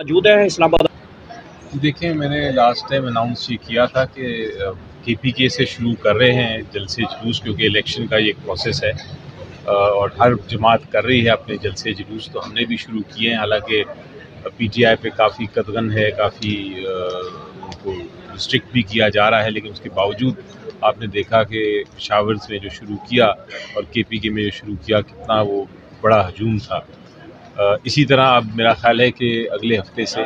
मौजूद है इस्लामाबाद? देखिए, मैंने लास्ट टाइम अनाउंस ये किया था कि के पी के से शुरू कर रहे हैं जलसे जुलूस, क्योंकि इलेक्शन का ये एक प्रोसेस है। और हर जमात कर रही है अपने जलसे जुलूस तो हमने भी शुरू किए हैं। हालाँकि पी टी आई पे काफ़ी कदगन है, काफ़ी उनको रिस्ट्रिक्ट भी किया जा रहा है, लेकिन उसके बावजूद आपने देखा कि शावर्स में जो शुरू किया और के पी के में जो शुरू किया, कितना वो बड़ा हजूम था। इसी तरह अब मेरा ख्याल है कि अगले हफ़्ते से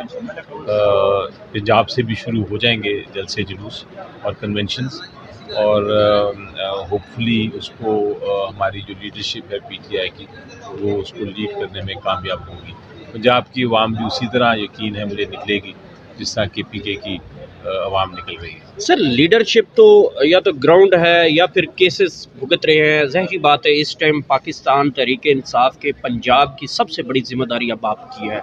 पंजाब से भी शुरू हो जाएँगे जलसे जुलूस और कन्वेंशंस और होपफुली उसको हमारी जो लीडरशिप है पीटीआई की, वो उसको लीड करने में कामयाब होगी। पंजाब की आवाम भी उसी तरह यकीन है मुझे निकलेगी, जिस तरह के पी के की आवाम निकल रही है। सर लीडरशिप तो या तो ग्राउंड है या फिर केसेस भुगत रहे हैं। जहरी बात है, इस टाइम पाकिस्तान तहरीक इंसाफ के पंजाब की सबसे बड़ी ज़िम्मेदारी अब आपकी है।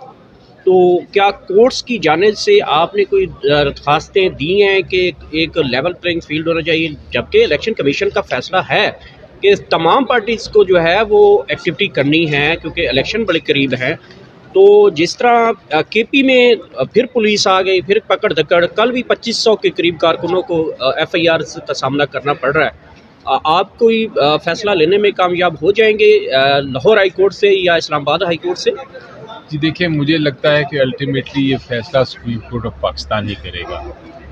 तो क्या कोर्ट्स की जाने से आपने कोई दरखास्तें दी हैं कि एक लेवल प्लेइंग फ़ील्ड होना चाहिए? जबकि इलेक्शन कमीशन का फैसला है कि तमाम पार्टीज़ को जो है वो एक्टिविटी करनी है, क्योंकि इलेक्शन बड़े करीब है। तो जिस तरह के पी में फिर पुलिस आ गई, फिर पकड़ धकड़, कल भी 2500 के करीब कारकुनों को एफ़ आई आर का सामना करना पड़ रहा है। आप कोई फैसला लेने में कामयाब हो जाएँगे लाहौर हाई कोर्ट से या इस्लामाबाद हाई कोर्ट से? जी देखिए, मुझे लगता है कि अल्टीमेटली ये फैसला सुप्रीम कोर्ट ऑफ़ पाकिस्तान ही करेगा,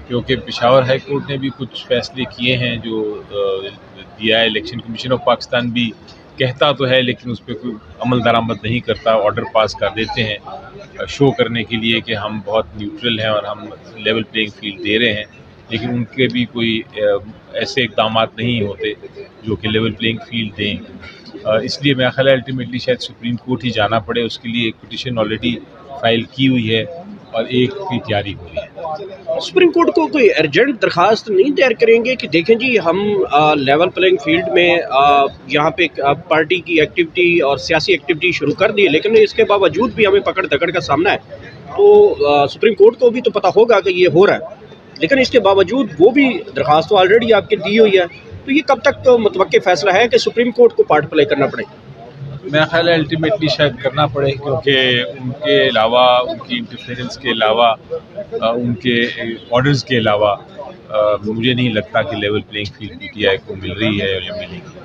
क्योंकि पिशावर हाई कोर्ट ने भी कुछ फैसले किए हैं जो दिया है, इलेक्शन कमीशन ऑफ़ पाकिस्तान भी कहता तो है, लेकिन उस पर कोई अमल दरामद नहीं करता। ऑर्डर पास कर देते हैं। शो करने के लिए कि हम बहुत न्यूट्रल हैं और हम लेवल प्लेइंग फ़ील्ड दे रहे हैं। लेकिन उनके भी कोई ऐसे इकदाम नहीं होते जो कि लेवल प्लेइंग फ़ील्ड दें। इसलिए मेरा ख्याल है अल्टीमेटली शायद सुप्रीम कोर्ट ही जाना पड़े। उसके लिए एक पटिशन ऑलरेडी फ़ाइल की हुई है और एक की तैयारी हो रही है। सुप्रीम कोर्ट को कोई अर्जेंट दरखास्त नहीं तैयार करेंगे कि देखें जी हम आ, लेवल प्लेइंग फ़ील्ड में यहाँ पे आ, पार्टी की एक्टिविटी और सियासी एक्टिविटी शुरू कर दी लेकिन इसके बावजूद भी हमें पकड़ दकड़ का सामना है। तो आ, सुप्रीम कोर्ट को भी तो पता होगा कि ये हो रहा है। लेकिन इसके बावजूद वो भी दरखास्त तो ऑलरेडी आपके दी हुई है। तो ये कब तक तो मतवक़ फैसला है कि सुप्रीम कोर्ट को पार्ट प्ले करना पड़ेगा। मेरा ख्याल है अल्टीमेटली शायद करना पड़े क्योंकि उनके अलावा, उनकी इंटरफेरेंस के अलावा उनके ऑर्डर्स के अलावा मुझे नहीं लगता कि लेवल प्लेइंग फ़ील्ड पीटीआई को मिल रही है या मिलेगी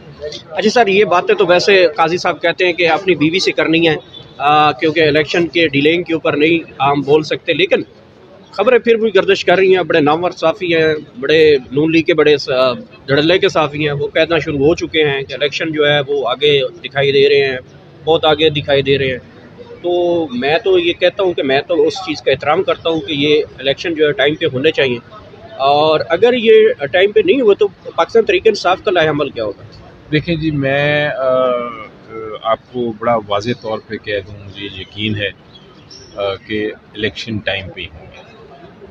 अच्छा सर, ये बातें तो वैसे काजी साहब कहते हैं कि अपनी बीवी से करनी है क्योंकि इलेक्शन के डिलेइंग के ऊपर नहीं हम बोल सकते, लेकिन खबरें फिर भी गर्दिश कर रही हैं, बड़े नामवर साफ़ी हैं, बड़े नून लीग के, बड़े धड़ल्ले के साफ़ी हैं, वो कहना शुरू हो चुके हैं कि इलेक्शन जो है वो आगे दिखाई दे रहे हैं, बहुत आगे दिखाई दे रहे हैं। तो मैं तो ये कहता हूँ कि मैं तो उस चीज़ का एहतराम करता हूँ कि ये इलेक्शन जो है टाइम पे होने चाहिए। और अगर ये टाइम पे नहीं हुआ तो पाकिस्तान तरीके इंसाफ का लामल क्या होगा? देखिए जी, मैं आपको बड़ा वाज तौर पर कह दूँ, मुझे यकीन है कि इलेक्शन टाइम पे होंगे।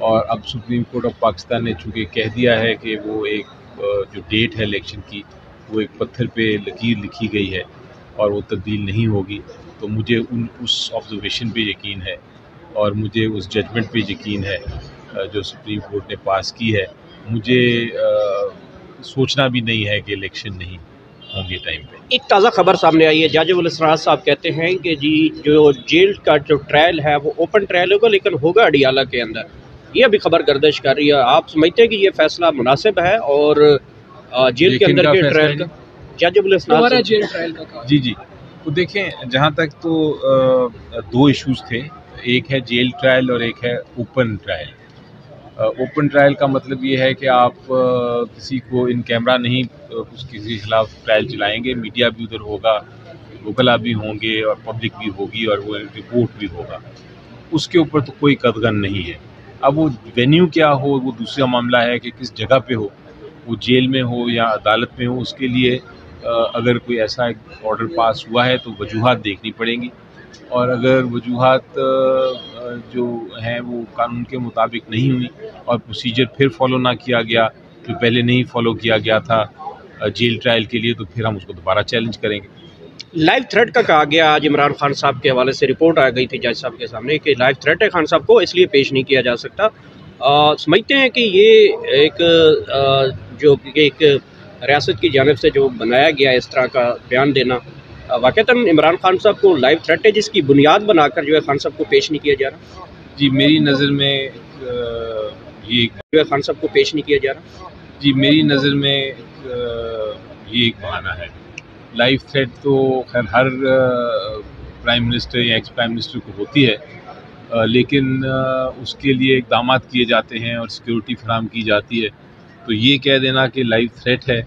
और अब सुप्रीम कोर्ट ऑफ़ पाकिस्तान ने चूँकि कह दिया है कि वो एक जो डेट है इलेक्शन की वो एक पत्थर पे लकीर लिखी गई है और वो तब्दील नहीं होगी तो मुझे उन उस ऑब्जर्वेशन पे यकीन है और मुझे उस जजमेंट पे यकीन है जो सुप्रीम कोर्ट ने पास की है। मुझे आ, सोचना भी नहीं है कि इलेक्शन नहीं होंगे टाइम पे। एक ताज़ा खबर सामने आई है जाज उलसराज साहब कहते हैं कि जी जो जेल का जो ट्रायल है वो ओपन ट्रायल होगा लेकिन होगा अडियाला के अंदर। ये अभी खबर गर्दिश कर रही है। आप समझते हैं कि ये फैसला मुनासिब है और जेल के अंदर के ट्रायल का जज जेल ट्रायल का जी जी। तो देखें जहाँ तक तो दो इश्यूज़ थे। एक है जेल ट्रायल और एक है ओपन ट्रायल ओपन ट्रायल का मतलब ये है कि आप किसी को इन कैमरा नहीं कुछ किसी के खिलाफ ट्रायल चलाएँगे। मीडिया भी उधर होगा वकला भी होंगे और पब्लिक भी होगी और वो रिपोर्ट भी होगा। उसके ऊपर तो कोई कदगन नहीं है। अब वो वेन्यू क्या हो, वो दूसरा मामला है कि किस जगह पे हो, वो जेल में हो या अदालत में हो, उसके लिए अगर कोई ऐसा ऑर्डर पास हुआ है तो वजूहत देखनी पड़ेंगी। और अगर वजूहत जो हैं वो कानून के मुताबिक नहीं हुई और प्रोसीजर फिर फॉलो ना किया गया, जो पहले नहीं फॉलो किया गया था जेल ट्रायल के लिए तो फिर हम उसको दोबारा चैलेंज करेंगे। लाइव थ्रेट का कहा गया आज इमरान खान साहब के हवाले से रिपोर्ट आ गई थी जज साहब के सामने कि लाइव थ्रेट है खान साहब को इसलिए पेश नहीं किया जा सकता। समझते हैं कि ये एक आ, जो एक रियासत की जानब से जो बनाया गया इस तरह का बयान देना वाक़ता इमरान खान साहब को लाइव थ्रेट है जिसकी बुनियाद बनाकर जो है खान साहब को पेश नहीं किया जा रहा? जी मेरी नज़र में ये जो इमरान खान साहब को पेश नहीं किया जा रहा? जी मेरी नज़र में ये एक बहाना है। लाइफ थ्रेट तो खैर हर प्राइम मिनिस्टर या एक्स प्राइम मिनिस्टर को होती है लेकिन उसके लिए इकदाम किए जाते हैं और सिक्योरिटी फराम की जाती है। तो ये कह देना कि लाइफ थ्रेट है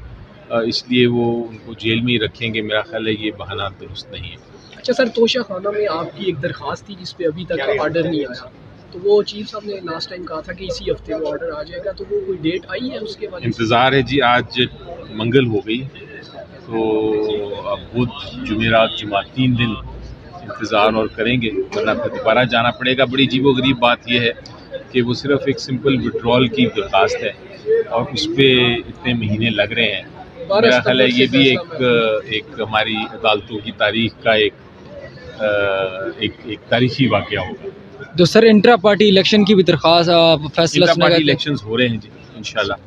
इसलिए वो उनको जेल में ही रखेंगे। मेरा ख्याल है ये बहाना दुरुस्त नहीं है। अच्छा सर तोशा खाना में आपकी एक दरख्वास्त थी जिस पे अभी तक ऑर्डर नहीं आया। तो वो चीफ साहब ने लास्ट टाइम कहा था कि इसी हफ़्ते में ऑर्डर आ जाएगा तो वो कोई डेट आई है उसके बाद इंतज़ार है जी आज मंगल हो गई। तो अब बुध जुमेरात जुमा तीन दिन इंतज़ार और करेंगे वरना फिर दोबारा जाना पड़ेगा। बड़ी अजीबो गरीब बात यह है कि वो सिर्फ़ एक सिंपल विड्रॉल की दरख्वास्त है और उस पर इतने महीने लग रहे हैं। मेरा ख्याल है ये भी एक एक हमारी अदालतों की तारीख का एक एक एक तारीखी वाक़ होगा। तो सर इंट्रा पार्टी इलेक्शन की भी दरख्वास्त फैसला। इलेक्शंस हो रहे हैं जी इंशाल्लाह।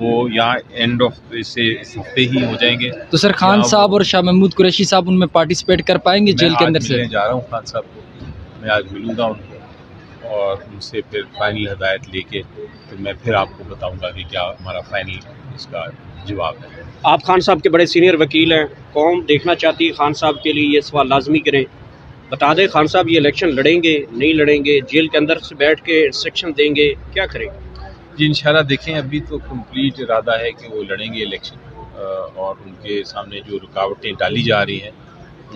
वो यहाँ एंड ऑफ़ से इस हफ़्ते ही हो जाएँगे। तो सर खान साहब और शाह महमूद कुरैशी साहब उनमें पार्टिसिपेट कर पाएँगे जेल के अंदर से? जा रहा हूँ खान साहब को। मैं आज मिलूँगा उनको और उनसे फिर फाइनल हदायत लेके तो मैं फिर आपको बताऊँगा कि क्या हमारा फाइनल इसका जवाब है। आप खान साहब के बड़े सीनियर वकील हैं। कौम देखना चाहती है खान साहब के लिए ये सवाल लाजमी करें। बता दें खान साहब ये इलेक्शन लड़ेंगे नहीं लड़ेंगे जेल के अंदर से बैठ के इंस्ट्रक्शन देंगे क्या करेंगे जी इंशाल्लाह देखें अभी तो कंप्लीट इरादा है कि वो लड़ेंगे इलेक्शन और उनके सामने जो रुकावटें डाली जा रही हैं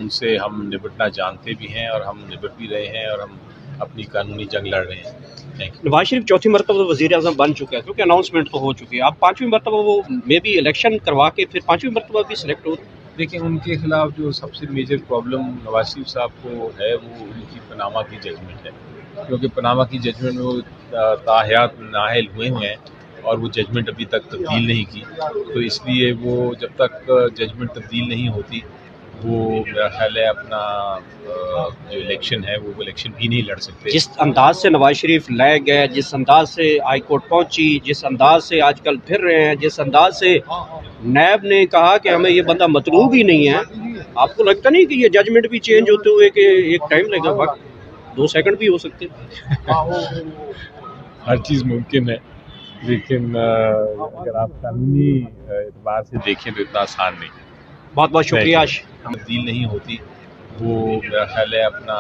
उनसे हम निपटना जानते भी हैं और हम निपट भी रहे हैं और हम अपनी कानूनी जंग लड़ रहे हैं। नवाज़ शरीफ चौथी मरतबा वजी अजम बन चुका है क्योंकि अनाउंसमेंट तो हो चुकी है। अब पाँचवीं मरतबा वो मे भी इलेक्शन करवा के फिर पाँचवीं मरतबा भी सिलेक्ट हो देखिए उनके खिलाफ जो सबसे मेजर प्रॉब्लम नवाज़ शरीफ साहब को है वो उनकी पनामा की जजमेंट है। क्योंकि पनामा की जजमेंट में वो ताहयात नाहल हुए हुए हैं और वो जजमेंट अभी तक तब्दील नहीं की। तो इसलिए वो जब तक जजमेंट तब्दील नहीं होती, वो मेरा ख्याल है अपना जो इलेक्शन है, वो इलेक्शन भी नहीं लड़ सकते। जिस अंदाज से नवाज़ शरीफ लाए गए, जिस अंदाज से हाई कोर्ट पहुँची, जिस अंदाज से आजकल फिर रहे हैं, जिस अंदाज से नैब ने कहा कि हमें ये बंदा मतलूब ही नहीं है, आपको लगता नहीं कि ये जजमेंट भी चेंज होते हुए कि एक टाइम लगेगा? वक्त दो सेकंड भी हो सकते हैं। हर चीज़ मुमकिन है लेकिन अगर आप कानूनी एतबार से देखें तो इतना आसान नहीं बहुत बहुत शुक्रिया तब्दील नहीं होती वो मेरा ख्याल है अपना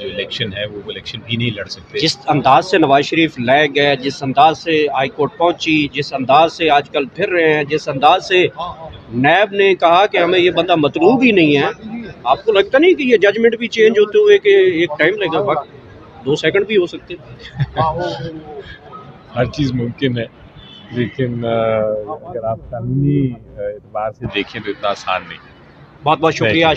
जो इलेक्शन है वो इलेक्शन भी नहीं लड़ सकते। जिस अंदाज से नवाज़ शरीफ लाए गए जिस अंदाज से हाई कोर्ट पहुँची जिस अंदाज से आजकल फिर रहे हैं जिस अंदाज से नैब ने कहा कि हमें ये बंदा मतलूब ही नहीं है आपको लगता नहीं कि ये जजमेंट भी चेंज होते हुए कि एक टाइम लगेगा? वक्त दो सेकंड भी हो सकते हैं। हर चीज़ मुमकिन है लेकिन अगर आप कानूनी एतबार से देखें तो इतना आसान नहीं बहुत बहुत शुक्रिया